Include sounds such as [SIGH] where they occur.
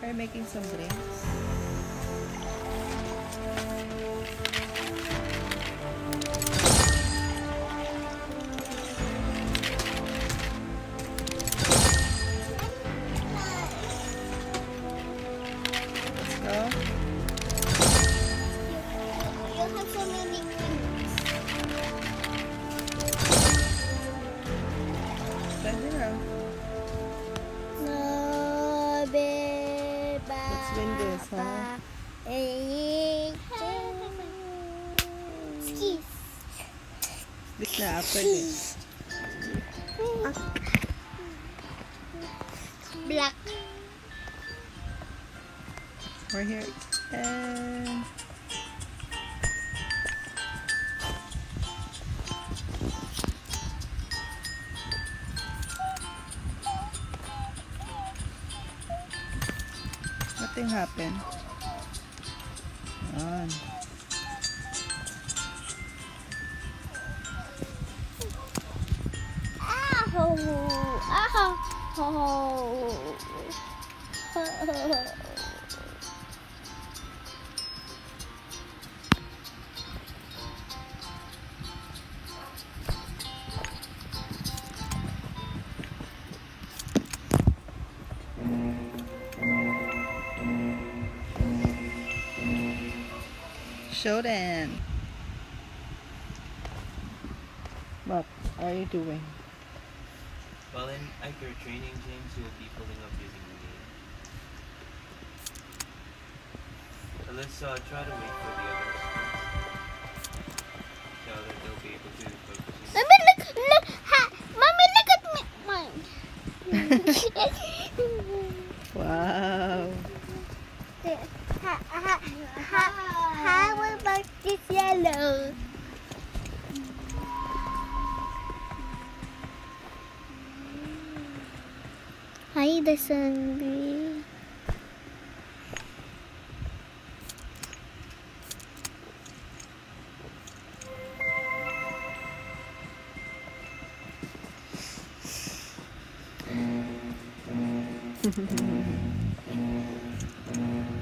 Try making some drinks. Let's. You This, huh? Skis. This na after. Black. We're here. And nothing happened. Yan. Ow! Ow! Shodan. What are you doing? Well, in at your training, James, you'll be pulling up using the game. So let's uh, try to wait for the others first. So that they'll be able to focus. on- Mommy, look, look, ha, mommy, look at me. [LAUGHS] Wow. はいですん。[LAUGHS]